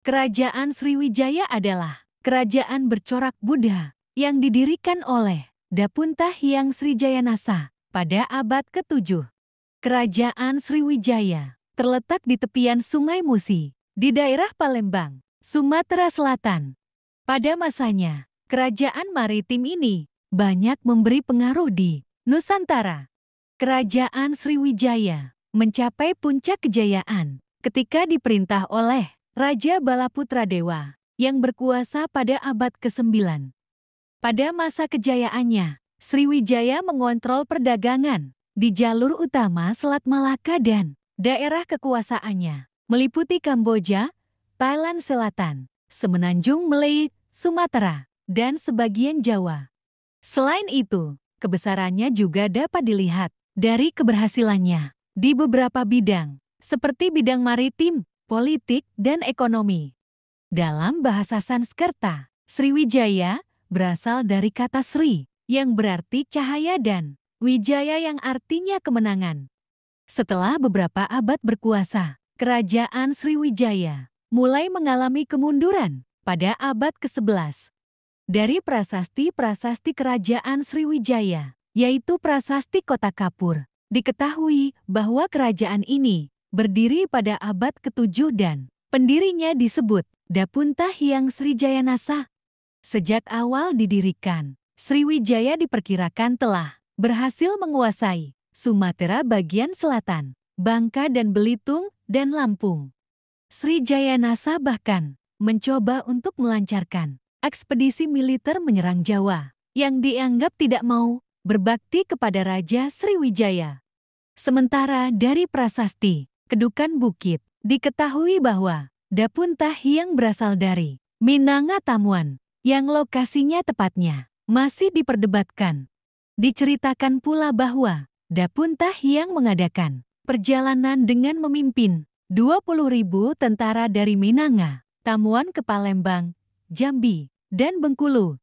Kerajaan Sriwijaya adalah kerajaan bercorak Buddha yang didirikan oleh Dapunta Hyang Srijayanasa pada abad ke-7. Kerajaan Sriwijaya terletak di tepian Sungai Musi di daerah Palembang, Sumatera Selatan. Pada masanya, kerajaan maritim ini banyak memberi pengaruh di Nusantara. Kerajaan Sriwijaya mencapai puncak kejayaan ketika diperintah oleh Raja Balaputra Dewa, yang berkuasa pada abad ke-9. Pada masa kejayaannya, Sriwijaya mengontrol perdagangan di jalur utama Selat Malaka dan daerah kekuasaannya, meliputi Kamboja, Thailand Selatan, Semenanjung Malay, Sumatera, dan sebagian Jawa. Selain itu, kebesarannya juga dapat dilihat dari keberhasilannya di beberapa bidang, seperti bidang maritim, politik, dan ekonomi. Dalam bahasa Sanskerta, Sriwijaya berasal dari kata Sri, yang berarti cahaya dan Wijaya yang artinya kemenangan. Setelah beberapa abad berkuasa, kerajaan Sriwijaya mulai mengalami kemunduran pada abad ke-11. Dari prasasti-prasasti kerajaan Sriwijaya, yaitu prasasti Kota Kapur, diketahui bahwa kerajaan ini berdiri pada abad ke-7 dan pendirinya disebut Dapunta Hyang Srijayanasa. Sejak awal didirikan, Sriwijaya diperkirakan telah berhasil menguasai Sumatera bagian selatan, Bangka dan Belitung, dan Lampung. Srijayanasa bahkan mencoba untuk melancarkan ekspedisi militer menyerang Jawa yang dianggap tidak mau berbakti kepada Raja Sriwijaya. Sementara dari prasasti, Kedukan Bukit, diketahui bahwa Dapunta yang berasal dari Minanga Tamuan, yang lokasinya tepatnya masih diperdebatkan. Diceritakan pula bahwa Dapunta yang mengadakan perjalanan dengan memimpin 20.000 tentara dari Minanga, Tamuan ke Palembang, Jambi, dan Bengkulu.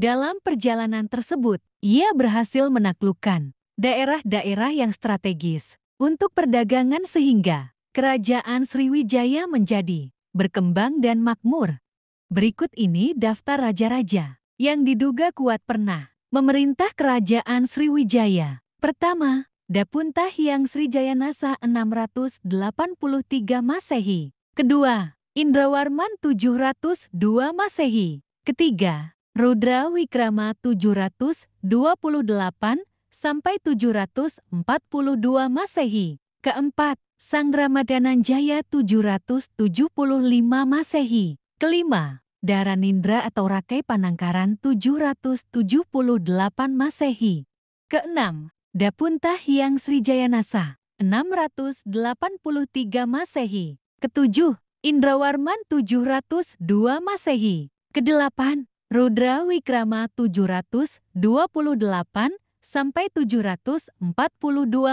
Dalam perjalanan tersebut, ia berhasil menaklukkan daerah-daerah yang strategis untuk perdagangan sehingga kerajaan Sriwijaya menjadi berkembang dan makmur. Berikut ini daftar raja-raja yang diduga kuat pernah memerintah kerajaan Sriwijaya. Pertama, Dapunta Hyang Srijayanasa 683 Masehi. Kedua, Indrawarman 702 Masehi. Ketiga, Rudra Wikrama 728 sampai 742 Masehi. Keempat, Sang Ramadanan Jaya 775 Masehi. Kelima, Daranindra atau Rakai Panangkaran 778 Masehi. Keenam, Dapunta Hyang Srijayanasa 683 Masehi. Ketujuh, Indrawarman 702 Masehi. Kedelapan, Rudra Wikrama 728 sampai 742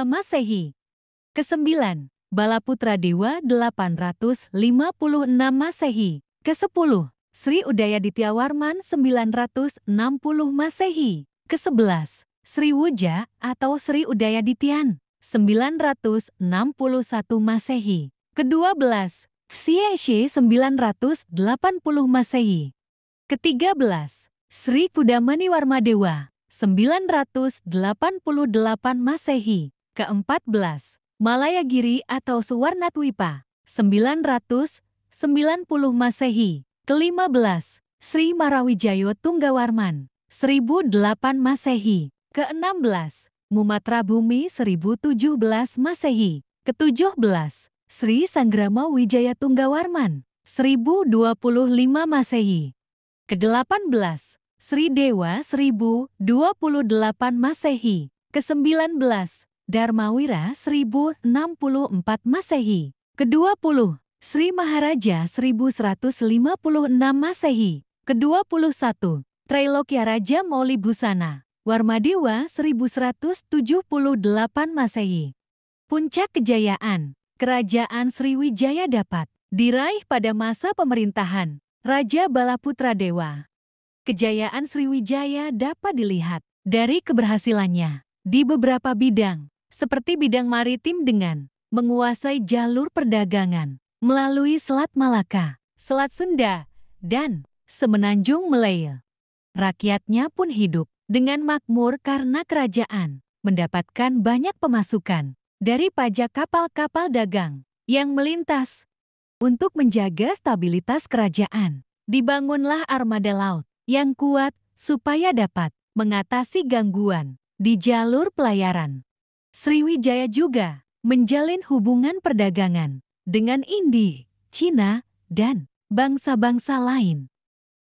Masehi. Kesembilan, Balaputra Dewa 856 Masehi. Kesepuluh, Sri Udaya Dityawarman 960 Masehi. Kesebelas, Sri Wuja atau Sri Udaya Dityan 961 Masehi. Kedua belas, Xieshe 980 Masehi. Ketiga belas, Sri Kudamani Warmadewa 988 Masehi. Ke-14, Malayagiri atau Suwarnatwipa, 990 Masehi. Ke-15, Sri Marawijayo Tunggawarman, 1008 Masehi. Ke-16, Mumatra Bumi 1017 Masehi. Ke-17, Sri Sanggrama Wijaya Tunggawarman, 1025 Masehi. Ke-18, Sri Dewa 1028 Masehi. Ke-19, Dharmawira 1064 Masehi. Ke-20, Sri Maharaja 1156 Masehi. Ke-21, Trailokya Raja Mauli Busana, Warmadewa 1178 Masehi. Puncak kejayaan, Kerajaan Sriwijaya dapat diraih pada masa pemerintahan Raja Balaputra Dewa Kejayaan Sriwijaya dapat dilihat dari keberhasilannya di beberapa bidang, seperti bidang maritim dengan menguasai jalur perdagangan melalui Selat Malaka, Selat Sunda, dan Semenanjung Malaya. Rakyatnya pun hidup dengan makmur karena kerajaan mendapatkan banyak pemasukan dari pajak kapal-kapal dagang yang melintas. Untuk menjaga stabilitas kerajaan, dibangunlah armada laut yang kuat supaya dapat mengatasi gangguan di jalur pelayaran. Sriwijaya juga menjalin hubungan perdagangan dengan Indi, Cina, dan bangsa-bangsa lain.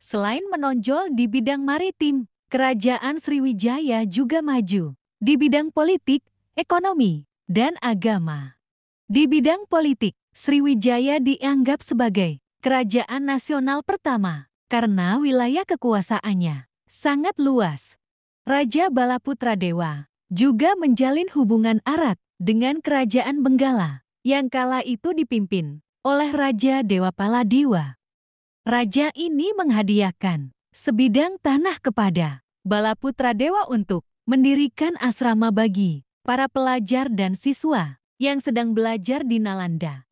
Selain menonjol di bidang maritim, kerajaan Sriwijaya juga maju di bidang politik, ekonomi, dan agama. Di bidang politik, Sriwijaya dianggap sebagai kerajaan nasional pertama karena wilayah kekuasaannya sangat luas. Raja Balaputra Dewa juga menjalin hubungan erat dengan kerajaan Benggala yang kala itu dipimpin oleh Raja Dewa Paladiwa. Raja ini menghadiahkan sebidang tanah kepada Balaputra Dewa untuk mendirikan asrama bagi para pelajar dan siswa yang sedang belajar di Nalanda.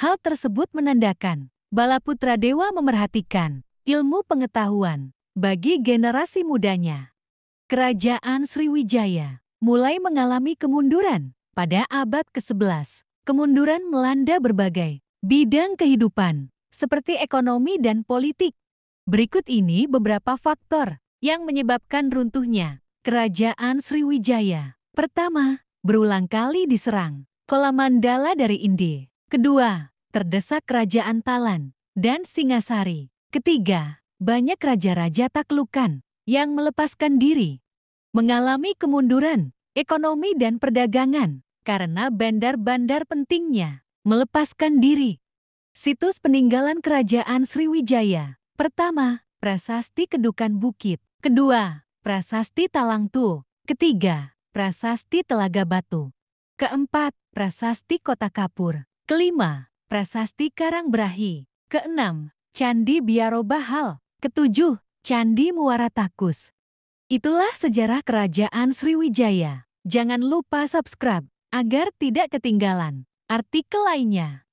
Hal tersebut menandakan Balaputra Dewa memerhatikan ilmu pengetahuan bagi generasi mudanya. Kerajaan Sriwijaya mulai mengalami kemunduran pada abad ke-11. Kemunduran melanda berbagai bidang kehidupan, seperti ekonomi dan politik. Berikut ini beberapa faktor yang menyebabkan runtuhnya Kerajaan Sriwijaya. Pertama, berulang kali diserang Kolamandala dari Indi. Kedua, terdesak Kerajaan Talan dan Singasari. Ketiga, banyak raja-raja taklukan yang melepaskan diri. Mengalami kemunduran ekonomi dan perdagangan karena bandar-bandar pentingnya melepaskan diri. Situs peninggalan Kerajaan Sriwijaya. Pertama, Prasasti Kedukan Bukit. Kedua, Prasasti Talangtu. Ketiga, Prasasti Telaga Batu. Keempat, Prasasti Kota Kapur. Kelima, Prasasti Karangbrahi. Keenam, Candi Biaro Bahal. Ketujuh, Candi Muara Takus. Itulah sejarah Kerajaan Sriwijaya. Jangan lupa subscribe agar tidak ketinggalan artikel lainnya.